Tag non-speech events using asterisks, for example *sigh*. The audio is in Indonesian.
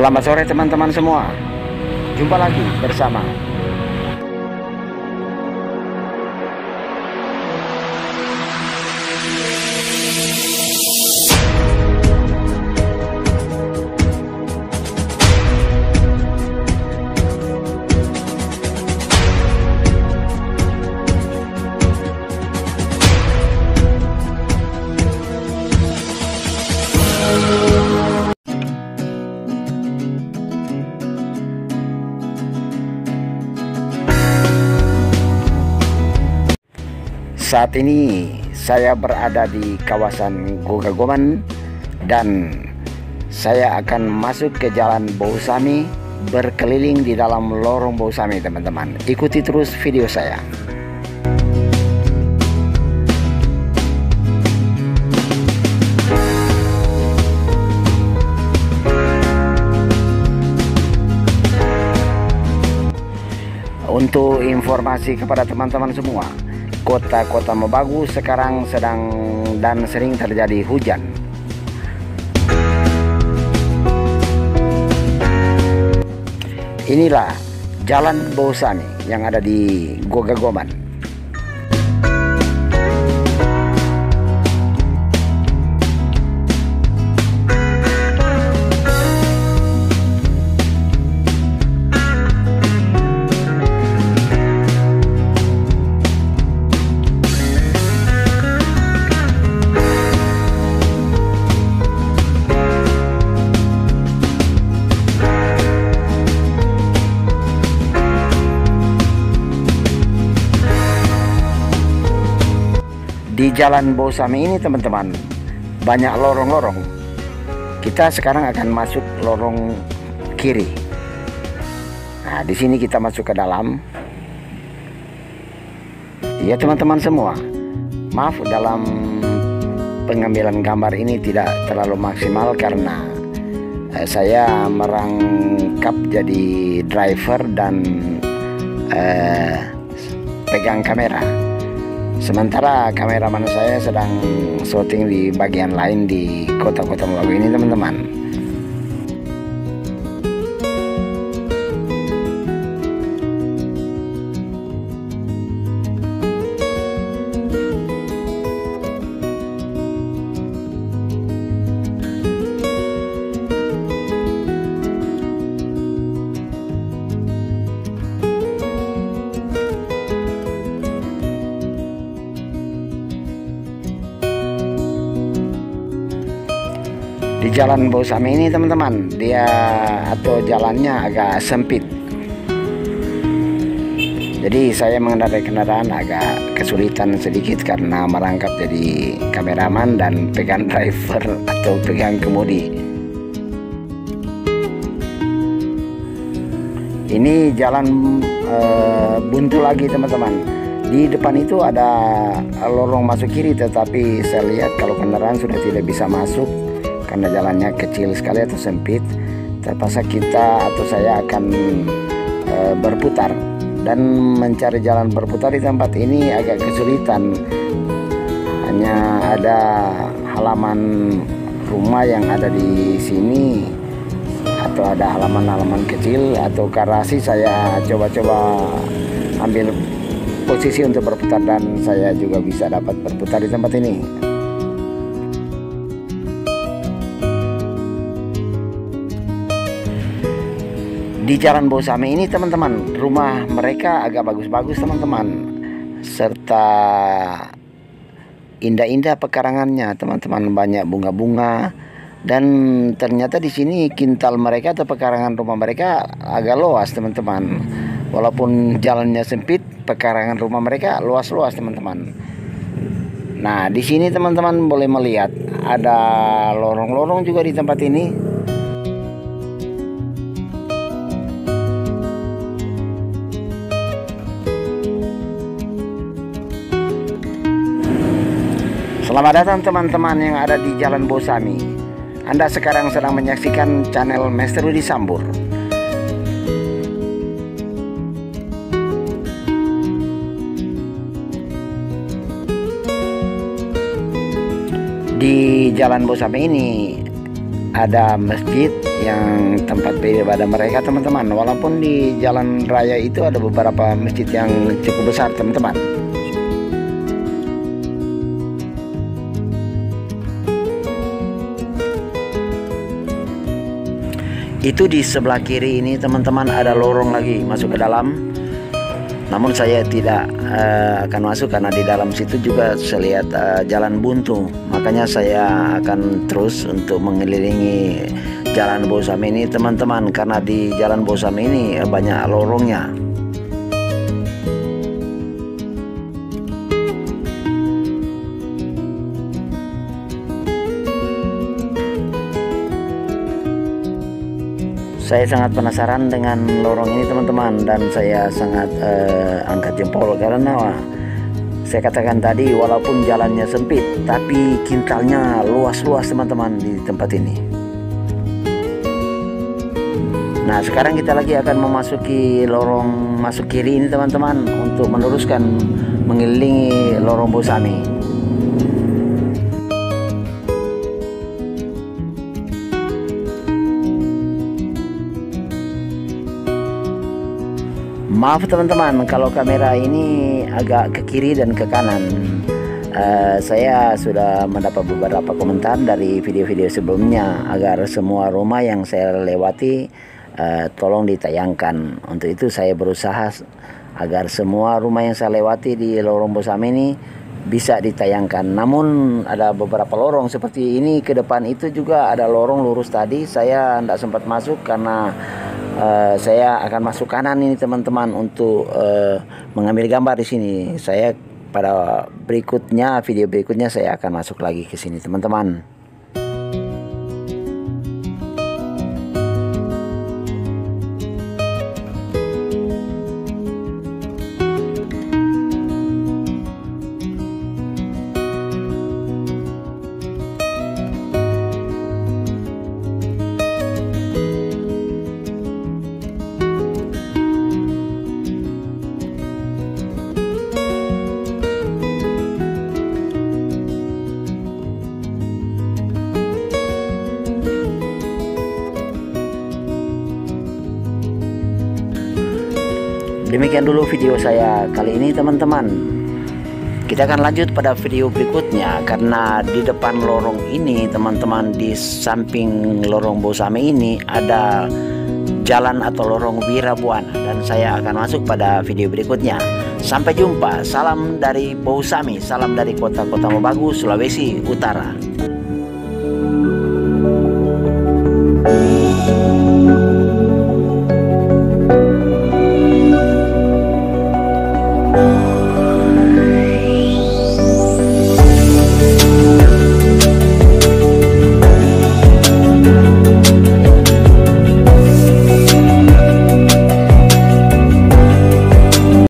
Selamat sore teman-teman semua. Jumpa lagi bersama Saat ini saya berada di kawasan Gogagoman dan saya akan masuk ke jalan Bausami berkeliling di dalam lorong Bausami teman-teman. Ikuti terus video saya. Untuk informasi kepada teman-teman semua, kota-kota Mebagu sekarang sedang dan sering terjadi hujan. Inilah Jalan Bosani yang ada di Gogagoman. Di Jalan Bosami ini teman-teman banyak lorong-lorong. Kita sekarang akan masuk lorong kiri. Nah, di sini kita masuk ke dalam. Ya teman-teman semua, maaf dalam pengambilan gambar ini tidak terlalu maksimal karena eh, saya merangkap jadi driver dan eh, pegang kamera. Sementara kameraman saya sedang syuting di bagian lain di kota-kota Melawi ini teman-teman. Di jalan Bosami ini teman-teman, dia atau jalannya agak sempit. Jadi saya mengendarai kendaraan agak kesulitan sedikit karena merangkap jadi kameraman dan pegang *laughs* driver atau pegang kemudi. Ini jalan e, buntu lagi teman-teman. Di depan itu ada lorong masuk kiri tetapi saya lihat kalau kendaraan sudah tidak bisa masuk karena jalannya kecil sekali atau sempit terpaksa kita atau saya akan e, berputar. Dan mencari jalan berputar di tempat ini agak kesulitan. Hanya ada halaman rumah yang ada di sini atau ada halaman-halaman kecil atau garasi saya coba-coba ambil posisi untuk berputar dan saya juga bisa dapat berputar di tempat ini di Jalan Bosame ini teman-teman. Rumah mereka agak bagus-bagus teman-teman. Serta indah-indah pekarangannya teman-teman. Banyak bunga-bunga. Dan ternyata di sini kintal mereka atau pekarangan rumah mereka agak luas teman-teman. Walaupun jalannya sempit pekarangan rumah mereka luas-luas teman-teman. Nah di sini teman-teman boleh melihat ada lorong-lorong juga di tempat ini Selamat datang teman-teman yang ada di Jalan Bosami. Anda sekarang sedang menyaksikan channel Master Rudi Sambur. Di Jalan Bosami ini ada masjid yang tempat beribadah mereka teman-teman walaupun di jalan raya itu ada beberapa masjid yang cukup besar teman-teman itu di sebelah kiri ini teman-teman ada lorong lagi masuk ke dalam. Namun saya tidak uh, akan masuk karena di dalam situ juga saya lihat uh, jalan buntu. Makanya saya akan terus untuk mengelilingi jalan Bosam ini teman-teman karena di jalan Bosam ini banyak lorongnya saya sangat penasaran dengan lorong ini teman-teman dan saya sangat uh, angkat jempol karena wah, saya katakan tadi walaupun jalannya sempit tapi kintalnya luas-luas teman-teman di tempat ini. Nah sekarang kita lagi akan memasuki lorong masuk kiri ini teman-teman untuk meneruskan mengelilingi lorong Bosami Maaf teman-teman kalau kamera ini agak ke kiri dan ke kanan. Uh, Saya sudah mendapat beberapa komentar dari video-video sebelumnya Agar semua rumah yang saya lewati uh, tolong ditayangkan. Untuk itu saya berusaha agar semua rumah yang saya lewati di lorong Bosam ini bisa ditayangkan. Namun ada beberapa lorong seperti ini ke depan itu juga ada lorong lurus tadi. Saya tidak sempat masuk karena uh, saya akan masuk kanan ini teman-teman untuk uh, mengambil gambar di sini. Saya pada berikutnya video berikutnya saya akan masuk lagi ke sini teman-teman. Demikian dulu video saya kali ini teman-teman. Kita akan lanjut pada video berikutnya karena di depan lorong ini teman-teman di samping lorong Bosame ini ada jalan atau lorong Wirabuana dan saya akan masuk pada video berikutnya. Sampai jumpa. Salam dari Bosami, salam dari kota-kota Mobagu, Sulawesi Utara.